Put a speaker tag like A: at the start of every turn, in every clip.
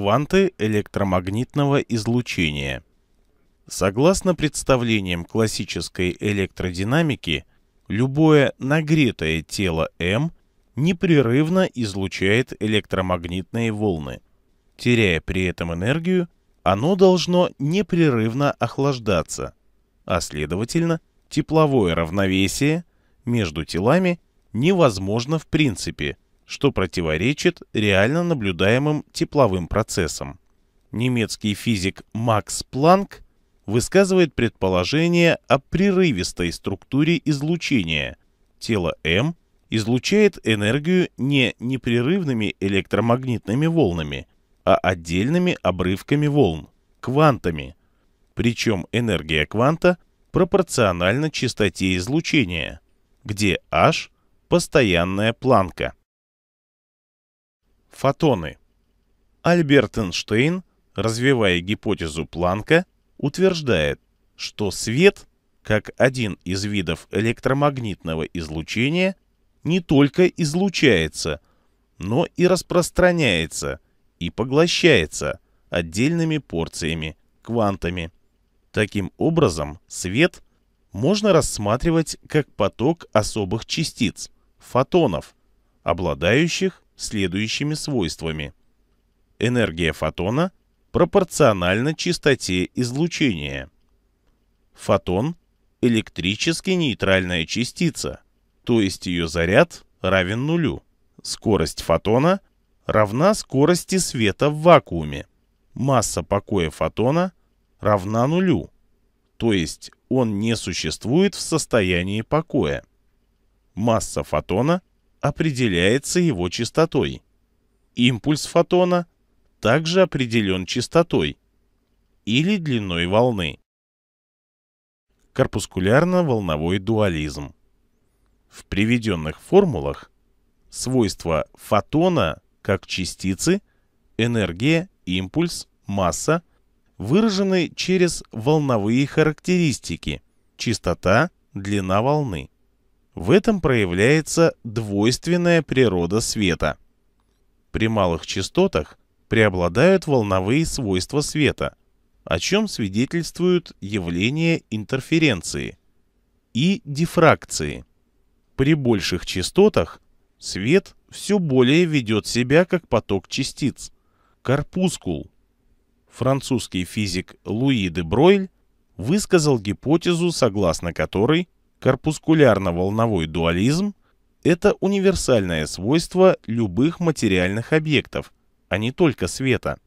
A: Кванты электромагнитного излучения. Согласно представлениям классической электродинамики, любое нагретое тело М непрерывно излучает электромагнитные волны. Теряя при этом энергию, оно должно непрерывно охлаждаться, а следовательно, тепловое равновесие между телами невозможно в принципе, что противоречит реально наблюдаемым тепловым процессам. Немецкий физик Макс Планк высказывает предположение о прерывистой структуре излучения. Тело М излучает энергию не непрерывными электромагнитными волнами, а отдельными обрывками волн, квантами. Причем энергия кванта пропорциональна частоте излучения, где h – постоянная планка. Фотоны. Альберт Эйнштейн, развивая гипотезу Планка, утверждает, что свет, как один из видов электромагнитного излучения, не только излучается, но и распространяется и поглощается отдельными порциями, квантами. Таким образом, свет можно рассматривать как поток особых частиц, фотонов, обладающих следующими свойствами. Энергия фотона пропорциональна частоте излучения. Фотон – электрически нейтральная частица, то есть ее заряд равен нулю. Скорость фотона равна скорости света в вакууме. Масса покоя фотона равна нулю, то есть он не существует в состоянии покоя. Масса фотона определяется его частотой. Импульс фотона также определен частотой или длиной волны. Корпускулярно-волновой дуализм. В приведенных формулах свойства фотона как частицы, энергия, импульс, масса выражены через волновые характеристики, частота, длина волны. В этом проявляется двойственная природа света. При малых частотах преобладают волновые свойства света, о чем свидетельствуют явления интерференции и дифракции. При больших частотах свет все более ведет себя как поток частиц, корпускул. Французский физик Луи де Бройль высказал гипотезу, согласно которой Корпускулярно-волновой дуализм – это универсальное свойство любых материальных объектов, а не только света.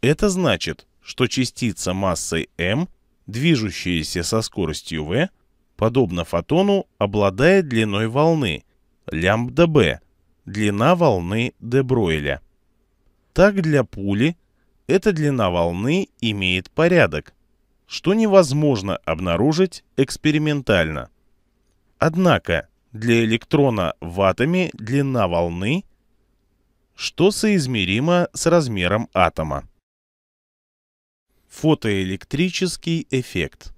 A: Это значит, что частица массой m, движущаяся со скоростью v, подобно фотону, обладает длиной волны лямбда b, длина волны де Бройля. Так для пули эта длина волны имеет порядок, что невозможно обнаружить экспериментально. Однако для электрона в атоме длина волны, что соизмеримо с размером атома. Фотоэлектрический эффект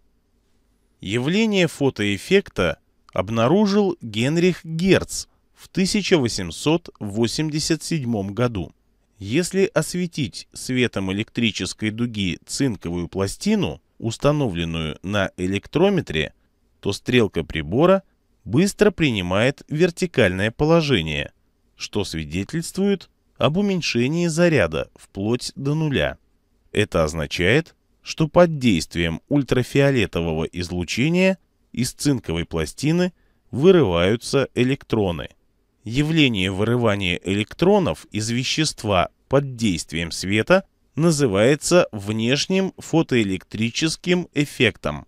A: Явление фотоэффекта обнаружил Генрих Герц в 1887 году. Если осветить светом электрической дуги цинковую пластину, установленную на электрометре, то стрелка прибора быстро принимает вертикальное положение, что свидетельствует об уменьшении заряда вплоть до нуля. Это означает, что под действием ультрафиолетового излучения из цинковой пластины вырываются электроны. Явление вырывания электронов из вещества под действием света называется внешним фотоэлектрическим эффектом.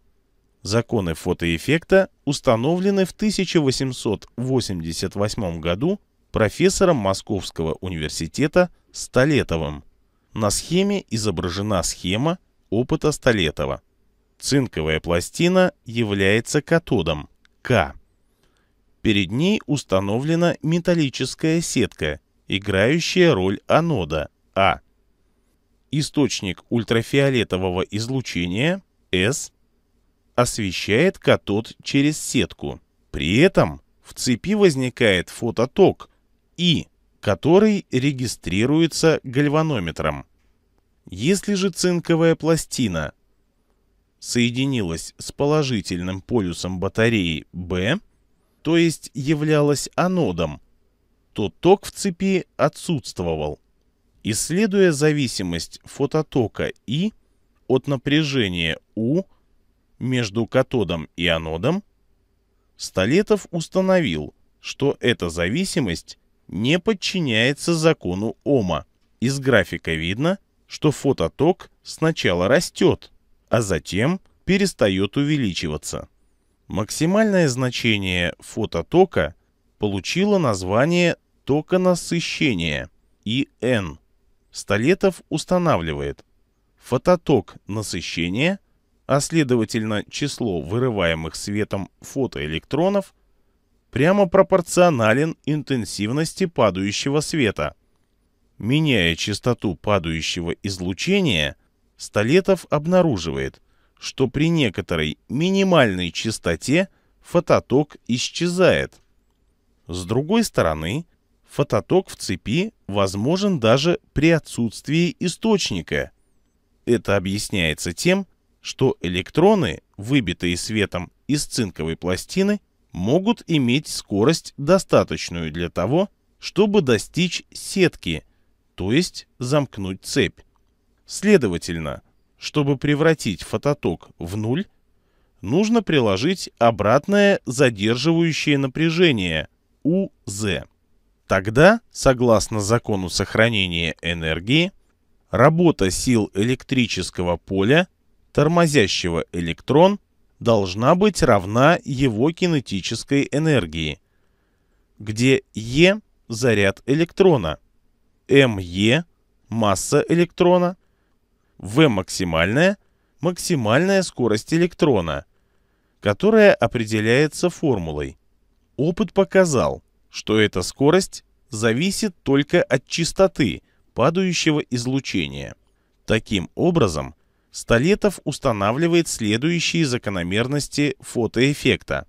A: Законы фотоэффекта установлены в 1888 году профессором Московского университета Столетовым. На схеме изображена схема опыта Столетова. Цинковая пластина является катодом К. Перед ней установлена металлическая сетка, играющая роль анода А. Источник ультрафиолетового излучения С освещает катод через сетку. При этом в цепи возникает фототок И, который регистрируется гальванометром. Если же цинковая пластина соединилась с положительным полюсом батареи B, то есть являлась анодом, то ток в цепи отсутствовал. Исследуя зависимость фототока И от напряжения У между катодом и анодом, Столетов установил, что эта зависимость не подчиняется закону Ома. Из графика видно, что фототок сначала растет, а затем перестает увеличиваться. Максимальное значение фототока получило название токонасыщения ИН. Столетов устанавливает, фототок насыщения, а следовательно число вырываемых светом фотоэлектронов, прямо пропорционален интенсивности падающего света. Меняя частоту падающего излучения, Столетов обнаруживает, что при некоторой минимальной частоте фототок исчезает. С другой стороны, фототок в цепи возможен даже при отсутствии источника. Это объясняется тем, что электроны, выбитые светом из цинковой пластины, могут иметь скорость достаточную для того, чтобы достичь сетки, то есть замкнуть цепь. Следовательно, чтобы превратить фототок в нуль, нужно приложить обратное задерживающее напряжение УЗ. Тогда, согласно закону сохранения энергии, работа сил электрического поля, тормозящего электрон, должна быть равна его кинетической энергии, где Е – заряд электрона, МЕ – масса электрона, В максимальная – максимальная скорость электрона, которая определяется формулой. Опыт показал – что эта скорость зависит только от частоты падающего излучения. Таким образом, Столетов устанавливает следующие закономерности фотоэффекта.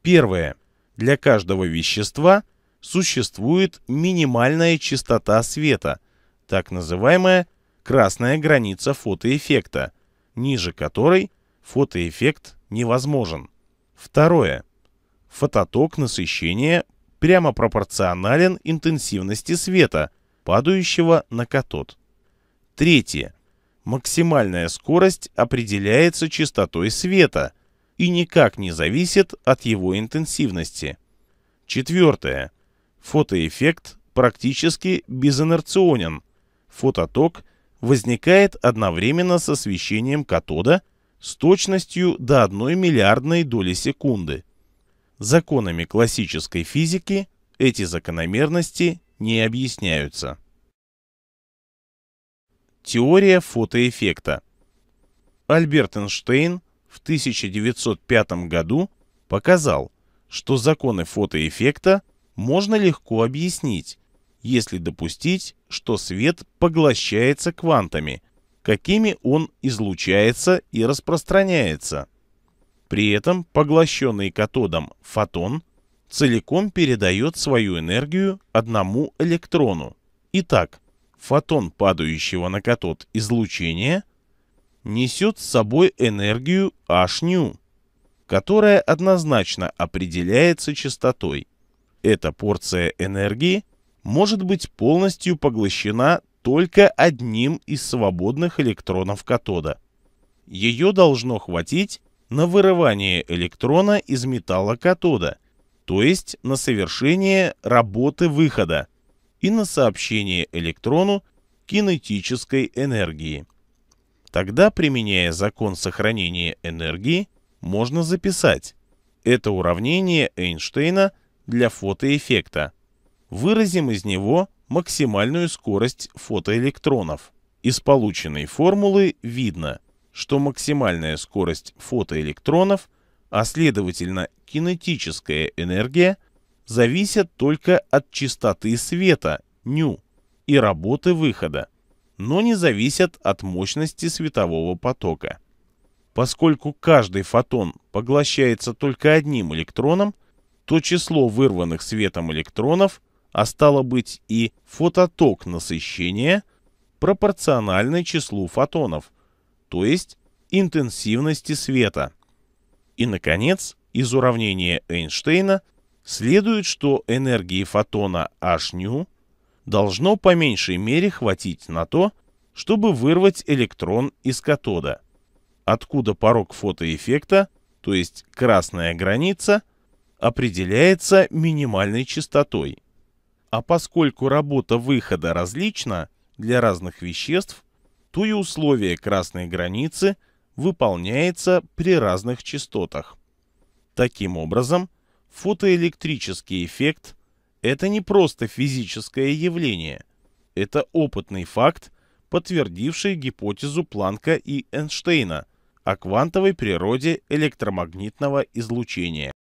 A: Первое. Для каждого вещества существует минимальная частота света, так называемая красная граница фотоэффекта, ниже которой фотоэффект невозможен. Второе. Фототок насыщения прямо пропорционален интенсивности света, падающего на катод. Третье. Максимальная скорость определяется частотой света и никак не зависит от его интенсивности. Четвертое. Фотоэффект практически безинерционен. Фототок возникает одновременно с освещением катода с точностью до 1 миллиардной доли секунды. Законами классической физики эти закономерности не объясняются. Теория фотоэффекта Альберт Эйнштейн в 1905 году показал, что законы фотоэффекта можно легко объяснить, если допустить, что свет поглощается квантами, какими он излучается и распространяется – при этом поглощенный катодом фотон целиком передает свою энергию одному электрону. Итак, фотон падающего на катод излучения несет с собой энергию hν, которая однозначно определяется частотой. Эта порция энергии может быть полностью поглощена только одним из свободных электронов катода. Ее должно хватить на вырывание электрона из металла катода, то есть на совершение работы выхода и на сообщение электрону кинетической энергии. Тогда, применяя закон сохранения энергии, можно записать это уравнение Эйнштейна для фотоэффекта. Выразим из него максимальную скорость фотоэлектронов. Из полученной формулы видно – что максимальная скорость фотоэлектронов, а следовательно кинетическая энергия, зависят только от частоты света, ню, и работы выхода, но не зависят от мощности светового потока. Поскольку каждый фотон поглощается только одним электроном, то число вырванных светом электронов, а стало быть и фототок насыщения, пропорциональной числу фотонов, то есть интенсивности света. И, наконец, из уравнения Эйнштейна следует, что энергии фотона hν должно по меньшей мере хватить на то, чтобы вырвать электрон из катода, откуда порог фотоэффекта, то есть красная граница, определяется минимальной частотой. А поскольку работа выхода различна для разных веществ, то и условие красной границы выполняется при разных частотах. Таким образом, фотоэлектрический эффект – это не просто физическое явление, это опытный факт, подтвердивший гипотезу Планка и Эйнштейна о квантовой природе электромагнитного излучения.